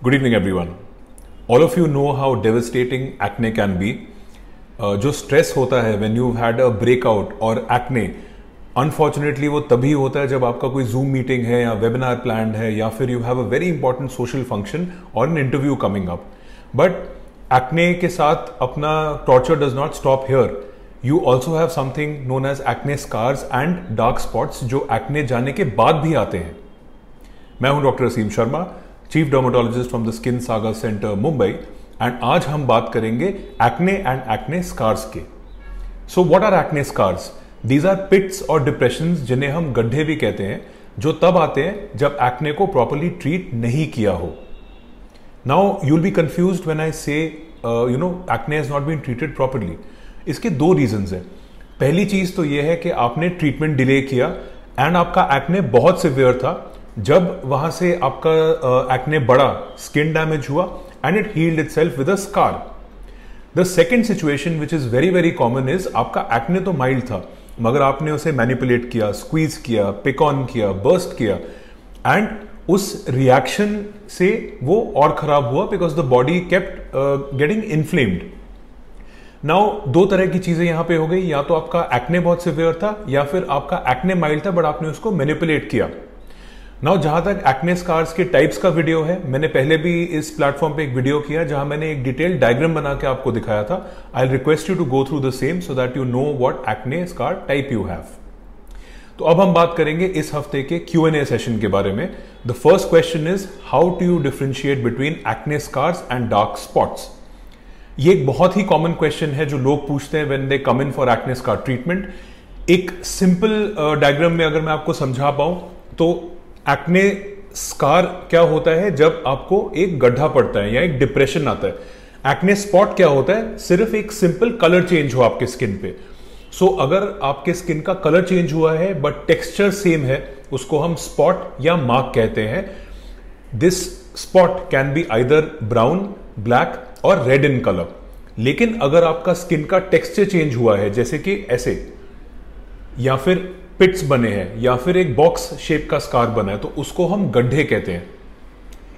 Good evening, everyone. All of you know how devastating acne can be. Uh, जो stress होता है when you had a breakout और acne unfortunately वो तभी होता है जब आपका कोई जूम मीटिंग है या वेबिनार प्लान है या फिर you have a very important social function और an interview coming up but acne के साथ अपना torture does not stop here you also have something known as acne scars and dark spots जो acne जाने के बाद भी आते हैं मैं हूँ doctor Asim Sharma chief dermatologist from the skin Sagar centre Mumbai and आज हम बात करेंगे एक्ने एंड एक्ने स्कार्स के। So what are acne scars these are pits और डिप्रेशन जिन्हें हम गड्ढे भी कहते हैं, जो तब आते हैं जब एक्ने को प्रॉपरली ट्रीट नहीं किया हो। Now you'll be confuse when I say you know acne has not been treated properly इसके दो रीजन है। पहली चीज़ तो यह है कि आपने ट्रीटमेंट डिले किया एंड आपका एक्ने बहुत सिवियर था। जब वहाँ से आपका एक्ने बड़ा स्किन डैमेज हुआ and it healed itself with scar the second situation which is very very common is आपका एक्ने तो माइल्ड था, मगर आपने उसे मैनिपुलेट किया स्क्वीज किया पिक ऑन किया बर्स्ट किया एंड उस रिएक्शन से वो और खराब हुआ because the body kept getting inflamed now दो तरह की चीज़ें यहाँ पे हो गई, या तो आपका एक्ने बहुत सिवियर था, या फिर आपका एक्ने माइल्ड था बट आपने उसको मैनिपुलेट किया। नाउ जहाँ तक एक्ने स्कार्स के टाइप्स का वीडियो है मैंने पहले भी इस प्लेटफॉर्म पे एक वीडियो किया जहाँ मैंने एक डिटेल डायग्राम बना के आपको दिखाया था। I request you to go through the same so that you know what acne scar type you have तो अब हम बात करेंगे इस हफ़्ते के क्यू एन ए सेशन के बारे में। The first question is how to you differentiate between acne scars and dark spots ये एक बहुत ही कॉमन क्वेश्चन है जो लोग पूछते हैं when they come in for acne scar treatment एक सिंपल डायग्राम uh, में अगर मैं आपको समझा पाऊँ तो एक्ने स्कार क्या होता है जब आपको एक गड्ढा पड़ता है या एक डिप्रेशन आता है? एक्ने स्पॉट क्या होता है? सिर्फ़ एक सिंपल कलर चेंज हो आपके स्किन पे। सो so, अगर आपके स्किन का कलर चेंज हुआ है बट टेक्सचर सेम है उसको हम स्पॉट या मार्क कहते हैं। This spot can be either brown black और रेड इन कलर लेकिन अगर आपका स्किन का टेक्सचर चेंज हुआ है जैसे कि ऐसे या फिर पिट्स बने हैं, या फिर एक बॉक्स शेप का स्कार बना है तो उसको हम गड्ढे कहते हैं।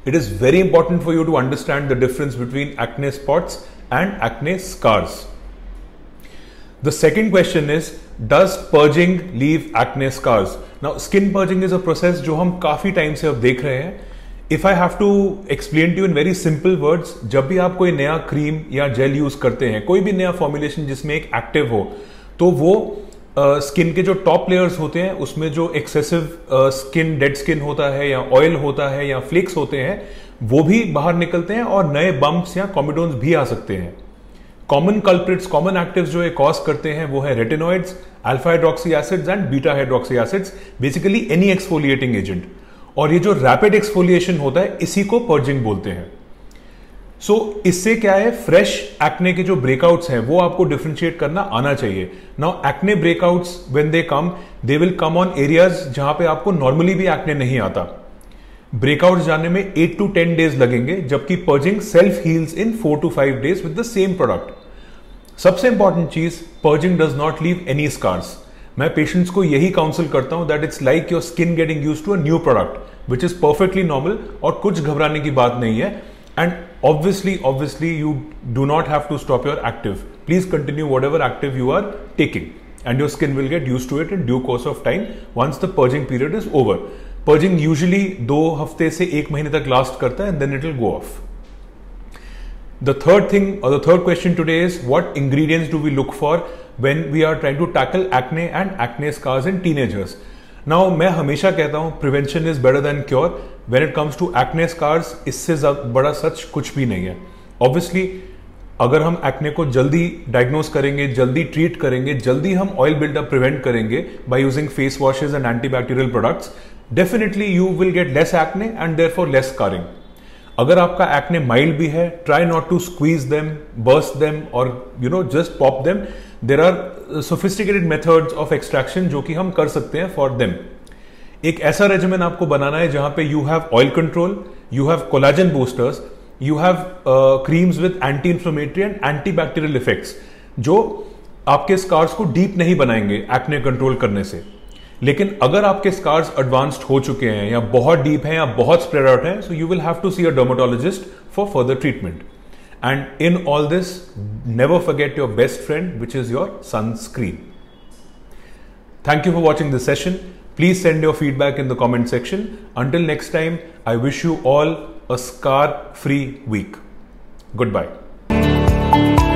It is very important for you to understand the difference between acne spots and acne scars the second question is does purging leave acne scars now skin purging is a process जो हम काफ़ी time से अब देख रहे हैं। If I have to explain to in very simple words जब भी आप कोई नया क्रीम या जेल यूज़ करते हैं, कोई भी नया फॉर्मुलेशन जिसमें एक एक्टिव हो तो वो स्किन के जो टॉप लेयर्स होते हैं, उसमें जो एक्सेसिव स्किन डेड स्किन होता है या ऑयल होता है या फ्लिक्स होते हैं, वो भी बाहर निकलते हैं और नए बम्प्स या कॉमिडोन्स भी आ सकते हैं। कॉमन कल्प्रिट्स कॉमन एक्टिव जो ये कॉज करते हैं, वो है retinoids alpha hydroxy acids and beta hydroxy acids basically any exfoliating agent और ये जो रैपिड एक्सफोलिएशन होता है, इसी को पर्जिंग बोलते हैं। सो so, इससे क्या है? फ्रेश एक्ने के जो ब्रेकआउट्स हैं वो आपको डिफ्रेंशिएट करना आना चाहिए। Now acne breakouts when they come they will come on areas जहाँ पे आपको नॉर्मली भी एक्ने नहीं आता। ब्रेकआउट जाने में एट टू टेन डेज़ लगेंगे जबकि purging self heals in four to five days with the same product सबसे important cheese purging does not leave any scars मैं पेशेंट्स को यही काउंसिल करता हूँ that it's like your skin getting use to a new product which is perfectly normal और कुछ घबराने की बात नहीं है। And obviously obviously you do not have to stop your active please continue whatever active you are taking and your skin will get used to it in due course of time once the purging period is over purging usually दो हफ्ते से एक महीने तक last करता है and then it will go off the third thing or the third question today is what ingredients do we look for when we are trying to tackle acne and acne scars in teenagers Now मैं हमेशा कहता हूँ prevention is better than cure when it comes to acne scars इससे बड़ा सच कुछ भी नहीं है। ऑब्वियसली अगर हम एक्ने को जल्दी डायग्नोज करेंगे, जल्दी ट्रीट करेंगे, जल्दी हम ऑयल बिल्डअप प्रिवेंट करेंगे by using face washes and antibacterial products definitely you will get less acne and therefore less scarring अगर आपका एक्ने माइल्ड भी है try not to squeeze them burst them और you know just pop them there are sophisticated methods of extraction जो कि हम कर सकते हैं फॉर देम एक ऐसा रेजिमेंट आपको बनाना है जहाँ पे you have oil control you have collagen boosters you have creams with anti inflammatory and anti bacterial effects जो आपके स्कार्स को डीप नहीं बनाएँगे एक्ने कंट्रोल करने से. लेकिन अगर आपके स्कार्स एडवांस्ड हो चुके हैं, या बहुत डीप हैं, या बहुत स्प्रेड आउट हैं so you will have to see a dermatologist for further treatment and in all this never forget your best friend which is your sunscreen thank you for watching this session please send your feedback in the comment section until next time I wish you all a scar free week goodbye thank you